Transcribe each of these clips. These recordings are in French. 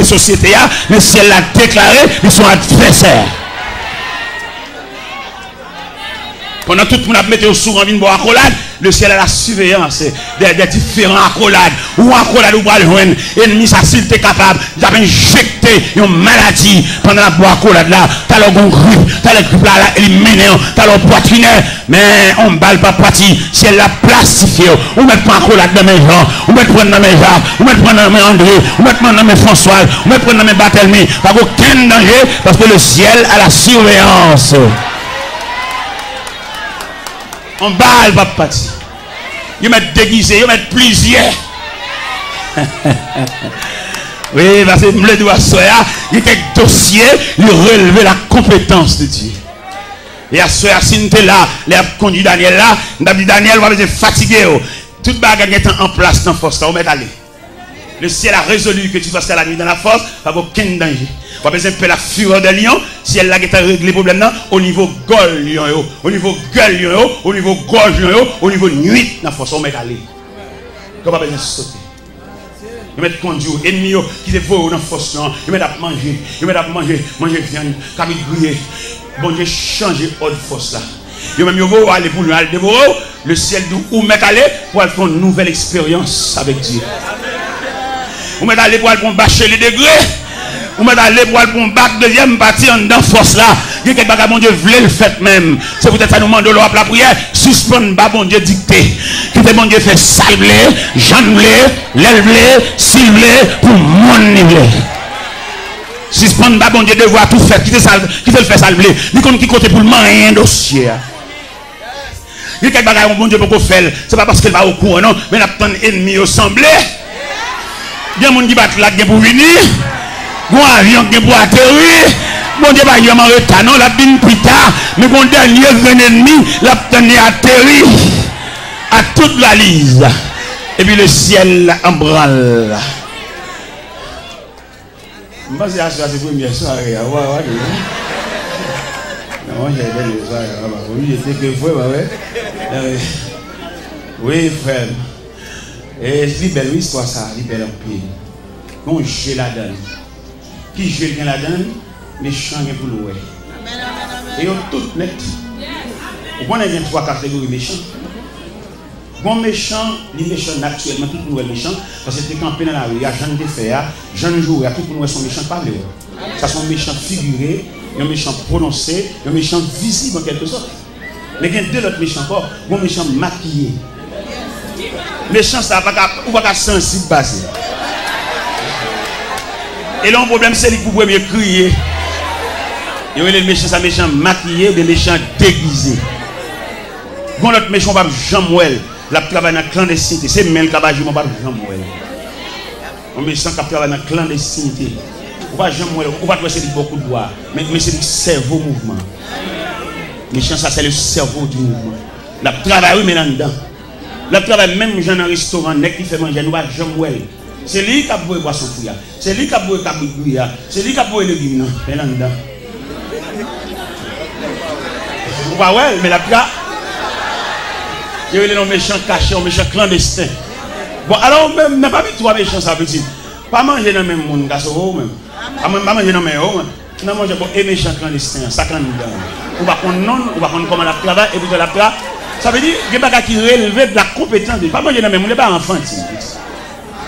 société, hein. mais si elle l'a déclaré, ils sont adversaires. Pendant tout le monde a mis au sourd en de boire accolade, le ciel a la surveillance des, différents accolades. Ou accolade ou le joindre. Ennemi, ça, s'il était capable, il a injecté une maladie pendant la boire accolade là. T'as le bon grippe, t'as le grippe là, là éliminé, t'as le poitrinaire. Mais on balle pas. Si elle l'a plastifié, ou met pas accolade dans mes gens, ou met prendre dans mes Jacques, ou met prendre dans mes André, ou met prendre dans mes François, ou met prendre dans mes Barthélemy. Pas aucun danger parce que le ciel a la surveillance. On balle, pas parti. Ils mettent déguisé, ils mettent plusieurs. oui, parce que le doigt soya, il y a quelques dossiers, il relever la compétence de Dieu. Et à soya, si nous là, les conduit Daniel là, dit Daniel, va être fatigué. Oh. Toute bagarre est en place dans la force, on met aller. Le ciel a résolu que tu dois faire la nuit dans la force, pas aucun danger. Pas besoin de la fureur de lion, si elle a réglé le problème au niveau gueule lion, au niveau gueule lion, au niveau gorge lion, au niveau nuit dans la force, on met aller. Tu pas besoin de sauter. Ils mettent conduire, ennemis qui dévorent dans la force, ils mettent à manger, ils mettent à manger, manger viande, cabine grillée. Bon Dieu, changer ordre force là. Ils même vont aller pour le dévorer, le ciel d'où mettre aller pour faire une nouvelle expérience avec Dieu. Vous mettez aller pour aller bâcher les degrés. Vous mettez aller pour pour bac deuxième partie en dans force là. Il y a quelque chose mon Dieu voulait le fait même. C'est peut-être ça nous demande de la prière. Suspendre bas bon Dieu dicté. Qui te bon Dieu fait salver, Jean l'élever, s'ilver pour mon niveau. Suspendre bas bon Dieu devoir tout faire. Qui te qui te le fait salver. Ni comme qui compte pour le un dossier. Il y a quelque chose bon Dieu pour faire. C'est pas parce qu'il va au courant non, mais un ennemi au semblé. Il y a des gens qui battent pour venir. Bon avion qui pour atterrir. Bon Dieu, pas y a un non, la bin plus tard. Mais mon dernier ennemi, la tenu atterri à toute la lise. Et puis le ciel en branle. Je pense que c'est la première soirée. Oui, que frère, oui, frère. Et c'est belle histoire ça, belle en. Bon, donne. Qui bien la donne, méchant pour ouais. Et on tout net. Vous connaissez bien trois catégories méchants. Bon méchant, les méchants naturellement, tout monde est méchant. Parce que c'est campé dans la rue, il y a faire, gens de jouer, tout le monde sont méchants par le Ça sont méchants figurés, un méchant prononcé, un méchant visible en quelque sorte. Mais il y a deux autres méchants encore, bon méchant maquillé. Méchant, ça va pas sensible passer. Et là, le problème, c'est que vous pouvez crier. Il y a les méchants, ça méchant maquillé, des méchants déguisés. Quand l'autre méchant va Jean Mouel, la travaille dans la clandestinité. C'est même le ne pas Jean Mouel. Un méchant qui travaille dans la clandestinité. On va Jean Mouel, on va trouver beaucoup de bois. Mais, mais c'est le cerveau mouvement. Méchant, ça c'est le cerveau du mouvement. La travail, oui, mais là-dedans. Le travail même dans un restaurant, qui fait manger, nous va Jean Se li kap e boye bwa sou fuya. Se li kap boye kabou kuya. Se li kap boye le gimna. E lan da. Ou pa wèl, me la pya. Yo yon méchant caché, un méchant clandestin. Bon, alors même, n'a pas vu trois méchants, ça petit. Pas manger dans le même monde, garçon, oh, ou même. Pas manger dans le même oh, monde. Non, manger pour un méchant clandestin, ça clan Ou pas qu'on non, ou pas qu'on comment la travail, et puis la plat. Ça veut dire, il y a des qui relevé de la compétence. Pas manger dans le même monde, pas enfantine.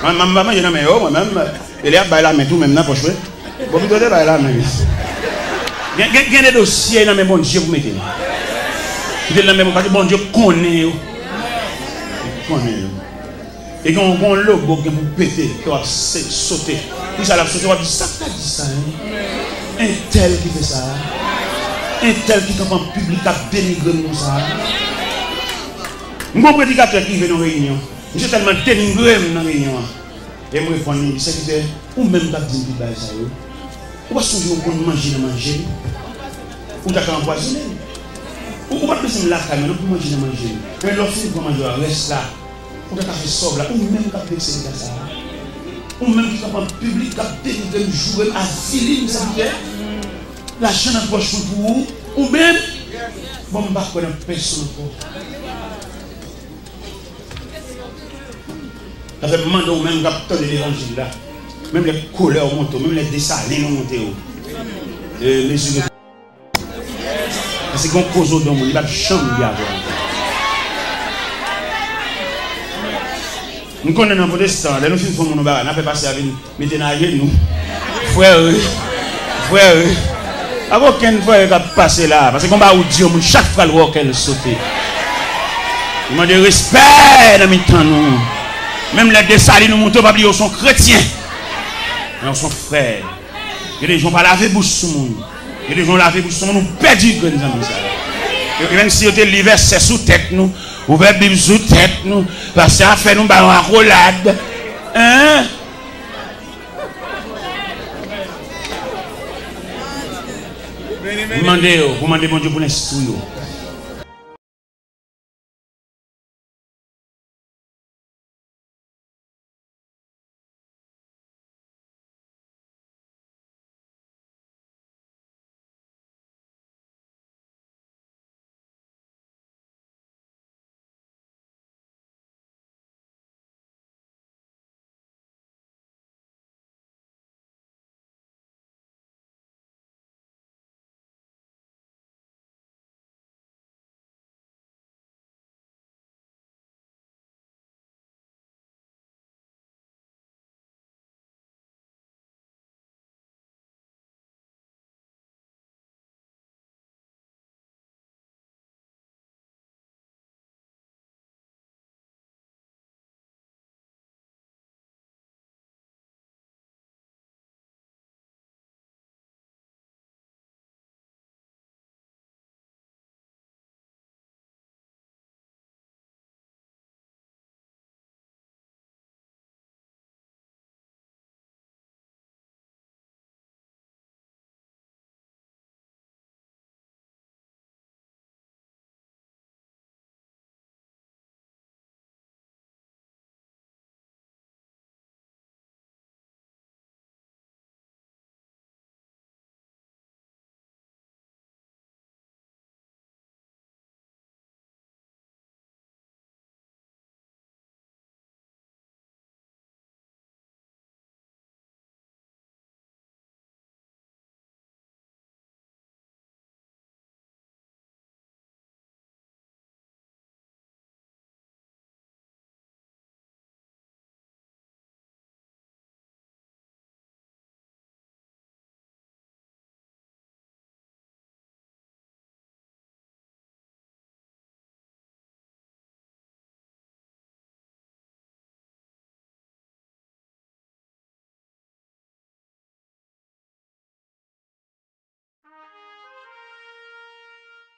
Maman, je n'ai pas moi-même. Il y a la main tout même dans poche. Bon, vous donnez la main. Il y a des dossiers dans mes bon Dieu, vous mettez. Il y a des parce que bon Dieu connaît. connaît. Et quand on a un logo qui vous péter, qui va sauter. Puis ça va sauter, on va dire ça, ça dit ça. Un tel qui fait ça. Un tel qui campe en public à dénigrer nous ça. Un prédicateur qui vient dans réunion. Mwen se telman dengrem nan reyon. E mwen fon yon se ki de, ou menm tak din bi bay sa yo. Ou pas toujou kon manji nan manji. Ou tak an wazine. Ou pat besim la kamen, ou pou manji nan manji. Men lor fin kon manji wa res la. Ou tak an fe sob la, ou menm tak bek se ki de sa. Ou menm ki kapan publik, kap dengrem, jouem, asilin, sa ki de. La chen an poch kon pou ou, ou menm. Bon bak kon an peson kon. Dans ce moment où même quand l'évangile là, même les couleurs montent, même les dessalines montent. Oh. Euh, mesure. Parce qu'on cause dans mon, il va changer avant. Nous connaissons un protestant, nous finissons mon bar, nous pas passer avec nous, mettez nous. Frère, frère, avant qu'un frère va passer là, parce qu'on va ou Dieu, chaque fois le qu'elle saute. Il m'a dit respect dans mes temps nous. Même les deux salines nous montons, pas ils sont chrétiens. Ils sont frères. Il y a des gens qui laver bouche sur nous. Il y a des gens qui laver bouche sur nous. Nous perdons les amis. Même si était l'hiver, c'est sous tête nous. Ouvert Bible sous tête nous. Parce que ça fait nous ballon à roulade. Hein? Vous demandez, vous demandez bon Dieu pour l'instruire.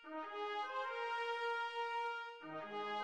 Thank you.